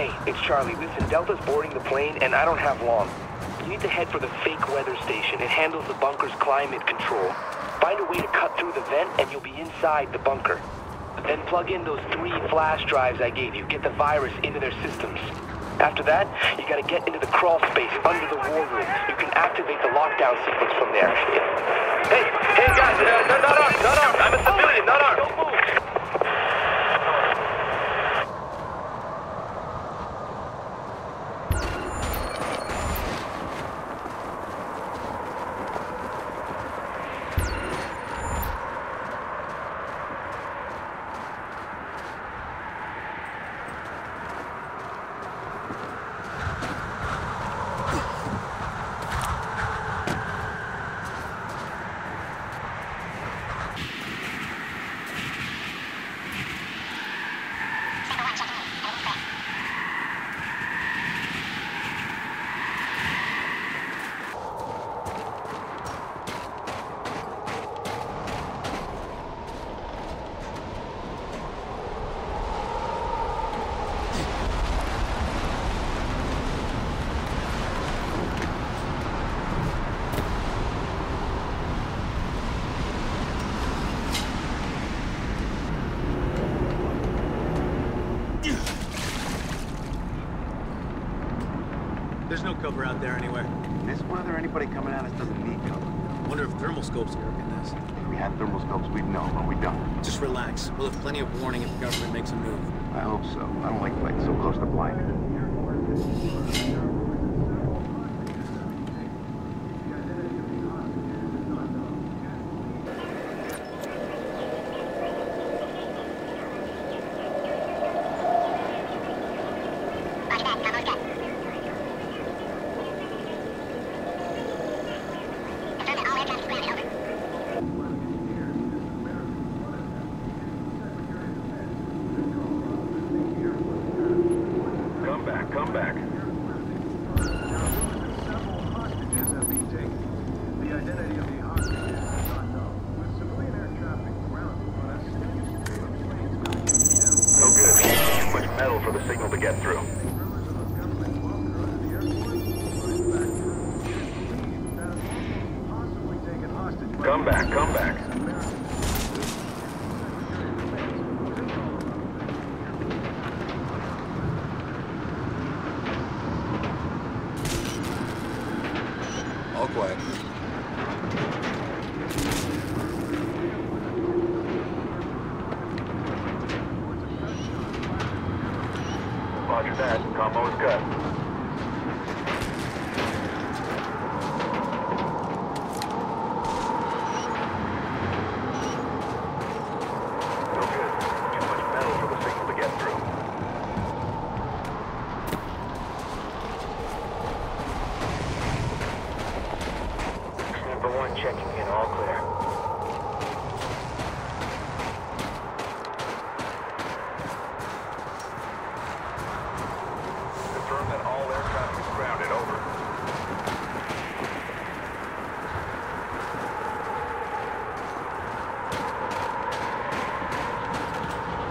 Hey, it's Charlie. Listen, Delta's boarding the plane, and I don't have long. You need to head for the fake weather station. It handles the bunker's climate control. Find a way to cut through the vent, and you'll be inside the bunker. Then plug in those three flash drives I gave you. Get the virus into their systems. After that, you gotta get into the crawl space under the war room. You can activate the lockdown sequence from there. Hey, hey guys, There's no cover out there anywhere. In this weather, anybody coming at us doesn't need cover. Wonder if thermal scopes work in this. If we had thermal scopes, we'd know, but we don't. Just relax. We'll have plenty of warning if the government makes a move. I hope so. I don't like fighting so close to blinding. Come back, come back. Several hostages have been taken. The identity of the hostages is unknown. With civilian air traffic grounded on a steady stream of planes coming in and No good. Too much metal for the signal to get through. rumors of a government bunker under the airport slide back through. Believe that possibly taken hostage by Come back, come back. All quiet. Roger that. Combo's good.